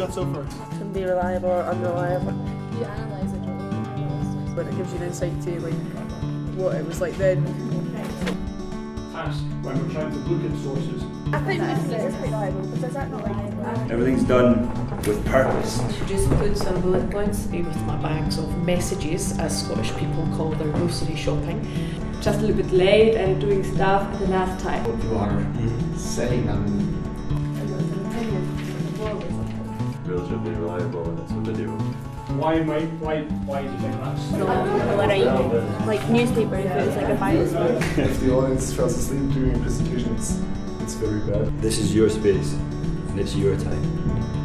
had so far? Can be reliable or unreliable. You analyse it, don't? But it gives you an insight to like what it was like then. Task when we're trying to look at sources. I think this is quite reliable because is that not like um, Everything's done with purpose. to just put some bullet points to with my bags of messages, as Scottish people call their grocery shopping. just a little bit late and doing stuff at the last time. what you are mm-hmm. saying and relatively reliable and it's a video. Why might why why do you think that's when I like newspaper if it was like a bias. if the audience falls asleep during a presentation, it's, it's very bad. This is your space and it's your time.